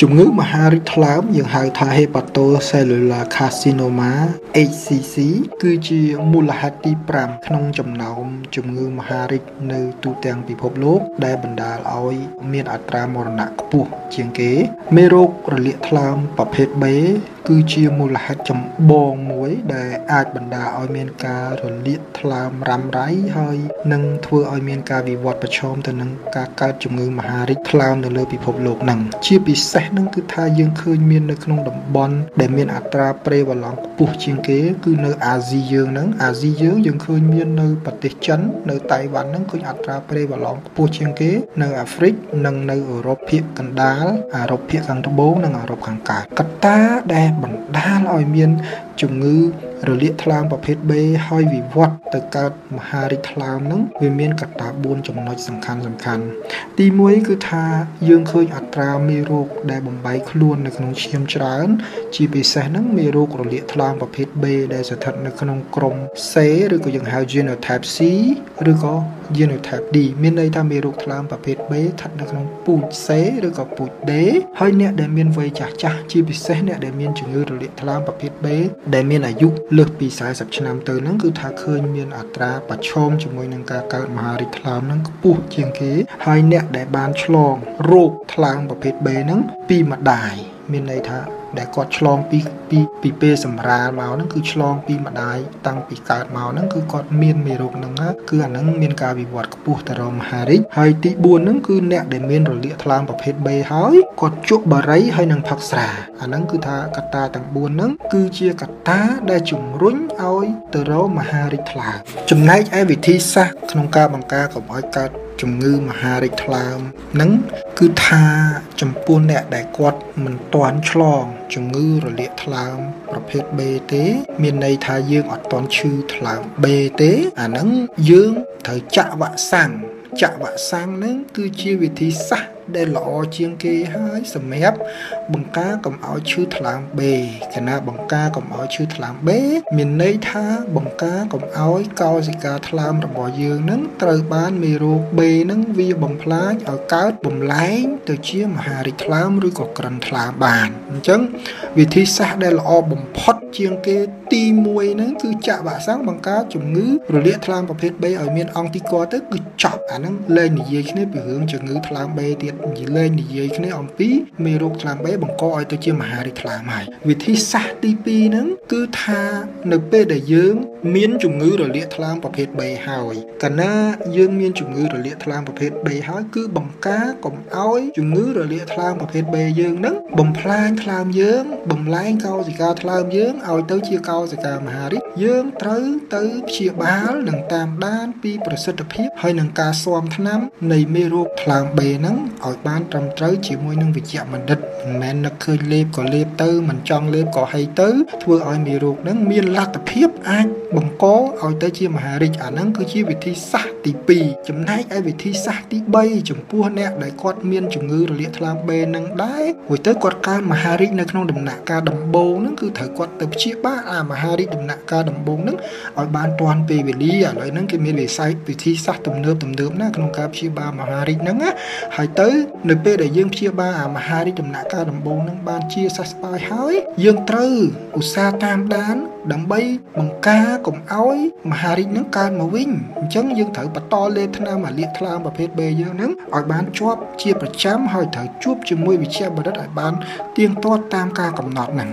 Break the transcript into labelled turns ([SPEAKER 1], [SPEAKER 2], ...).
[SPEAKER 1] ជំងឺមហារីកថ្លើមយើងហៅថា Hepatocellular Carcinoma HCC គឺជាមូលហេតុទី5ក្នុងចំណោមជំងឺមហារីកនៅទូទាំងពិភពលោក ដែលបណ្ដាលឲ្យមានអត្រាមរណៈខ្ពស់ជាងគេមេរោគរលាកថ្លើមប្រភេទ B គឺជាមូលហេតុចម្បងមួយដែលអាចបណ្ដាលឲ្យមានការរលាកថ្លើមរ៉ាំរ៉ៃហើយនឹងធ្វើឲ្យមានការវិវត្តប្រឈមទៅនឹងការកើតជំងឺមហារីកថ្លើមនៅលើពិភពលោកហ្នឹងជាពិសេសហ្នឹងគឺថាយើងឃើញមាននៅក្នុងតំបន់ដែលមានអត្រាប្រេវឡង់ខ្ពស់ជាងគេ គឺនៅអាស៊ីយើងហ្នឹងអាស៊ីយើងយើងឃើញមាននៅប្រទេសចិននៅតៃវ៉ាន់ហ្នឹងឃើញអត្រាប្រេវឡង់ខ្ពស់ជាងគេនៅអាហ្វ្រិកនិងនៅអឺរ៉ុបភាគកណ្ដាលអឺរ៉ុបភាគខាងត្បូងនិងអឺរ៉ុបខាងកើតកត្តាដែលបណ្ដាលឲ្យមាន ជំងឺរលាកថ្លើមប្រភេទ B ហើយវិវត្តទៅកើតមហារីកថ្លើមហ្នឹងវាមានកត្តា4ចំណុចសំខាន់សំខាន់ទី1គឺថាយើងឃើញអត្រាមេរោគដែលបំបីខ្លួននៅក្នុងឈាមច្រើន ជាពិសេសហ្នឹងមេរោគរលាកថ្លើមប្រភេទ B ដែលស្ថិតនៅក្នុងក្រុម C ឬក៏យើងហៅ genotype C ឬក៏ genotype D មានន័យថាមេរោគថ្លើមប្រភេទ B ស្ថិតនៅក្នុងពូជ C ឬក៏ពូជ D ហើយអ្នកដែលមានវ័យចាស់ចាស់ជាពិសេសអ្នកដែលមានជំងឺរលាកថ្លើមប្រភេទ B ដែលមានអាយុលើសពី40ឆ្នាំទៅហ្នឹងគឺថាឃើញមានអត្រាប្រឈមជាមួយនឹងការកើតមហារីកថ្លើមហ្នឹងខ្ពស់ជាងគេ ហើយអ្នកដែលបានឆ្លងរោគថ្លើមប្រភេទ B ហ្នឹងពីម្ដាយមានន័យថា ដែលគាត់ឆ្លងពីពីពីពេលសម្រាលមកហ្នឹងគឺឆ្លងពីម្ដាយតាំងពីកើតមកហ្នឹងគឺគាត់មានមេរោគហ្នឹងគឺអាហ្នឹងមានការវិវត្តខ្ពស់ទៅរកមហារីកហើយទី4ហ្នឹងគឺអ្នកដែលមានរលាកថ្លើមប្រភេទ B ហើយគាត់ជក់បារីហើយនឹងផឹកស្រាអាហ្នឹងគឺថាកត្តាទាំង4ហ្នឹងគឺជាកត្តាដែលជំរុញឲ្យទៅរកមហារីកថ្លើមចំណែកឯវិធីសាស្ត្រក្នុងការបង្ការកុំឲ្យកើតជំងឺមហារីកថ្លើមហ្នឹង គឺថាចំពោះអ្នកដែលគាត់មិនទាន់ឆ្លង ជំងឺរលាកថ្លើមប្រភេទ B ទេ មានន័យថាយើងអត់ទាន់ឈឺថ្លើម B ទេអាហ្នឹងយើងត្រូវចាក់វ៉ាក់សាំងចាក់វ៉ាក់សាំងហ្នឹងគឺជាវិធីសាស្ត្រ ដែលល្អជាងគេហើយសម្រាប់បង្ការកុំឲ្យឈឺថ្លើម B គណៈបង្ការកុំឲ្យឈឺថ្លើម B មានន័យថាបង្ការកុំឲ្យកោសិកាថ្លើមរបស់យើងនឹងត្រូវបានមេរោគ B នឹងវាបំផ្លាញឲ្យកើតបំលែងទៅជាមហារីកថ្លើមឬក៏ក្រិនថ្លើមបានអញ្ចឹងវិធីសាស្ត្រដែលល្អបំផុតជាងគេទី1ហ្នឹងគឺចាក់វ៉ាក់សាំងបង្ការជំងឺរលាកថ្លើមប្រភេទ B ឲ្យមានអង្គទីកទៅគឺចប់អាហ្នឹងលែងនិយាយគ្នាពីរឿងជំងឺថ្លើម B ទៀតនិយាយលែងនិយាយគ្នាអំពីមេរោគថ្លើម B បង្កឲ្យទៅជាមហារីកថ្លើមហើយវិធីសាស្ត្រទី2ហ្នឹងគឺថានៅពេលដែលយើង មានជំងឺរលាកថ្លើមប្រភេទ B ហើយកាលណាយើងមានជំងឺរលាកថ្លើមប្រភេទ B ហើយគឺបង្ការកុំឲ្យជំងឺរលាកថ្លើមប្រភេទ B យើងហ្នឹងបំផ្លាញថ្លើមយើងបំលែងកោសិកាថ្លើមយើងឲ្យទៅជាកោសិកាមហារីកយើងត្រូវទៅព្យាបាលនិងតាមដានពីប្រសិទ្ធភាពហើយនឹងការស៊ាំថ្នាំនៃមេរោគថ្លើម B ហ្នឹងឲ្យបានត្រឹមត្រូវជាមួយនឹងវិជ្ជបណ្ឌិតមិនមែននឹកឃើញលេបក៏លេបទៅមិនចង់លេបក៏ហីទៅធ្វើឲ្យមេរោគហ្នឹងមានលទ្ធភាពអាចបង្កឲ្យទៅជាមហារីកអាហ្នឹងគឺជាវិធីសាស្ត្រទី2ចំណែកឯវិធីសាស្ត្រទី3ចំពោះអ្នកដែលគាត់មានជំងឺរលាកថ្លើម B នឹងដែររួចទៅគាត់កើតមហារីកនៅក្នុងដំណាក់កាលដំបូងហ្នឹងគឺត្រូវគាត់ទៅព្យាបាលអាមហារីកដំណាក់កាលដំបូងហ្នឹងឲ្យបានទាន់ពេលវេលាឥឡូវហ្នឹងគេមានវិស័យវិធីសាស្ត្រទំនើបទំនើបណាក្នុងការព្យាបាលមហារីកហ្នឹងណាហើយទៅនៅពេលដែលយើងព្យាបាលអាមហារីកដំណាក់កាលដំបូងហ្នឹងបានជាសះស្បើយហើយយើងត្រូវឧស្សាហ៍តាមដានដើម្បីបង្ការកុំឲ្យមហារីកនឹងកើនមកវិញអញ្ចឹងយើងត្រូវបន្តលេបថ្នាំអាលៀកថ្លើមប្រភេទ B យើងហ្នឹងឲ្យបានជាប់ជាប្រចាំហើយត្រូវជួបជាមួយវិជ្ជាបរិទ្ធឲ្យបានទៀងទាត់តាមការកំណត់ហ្នឹង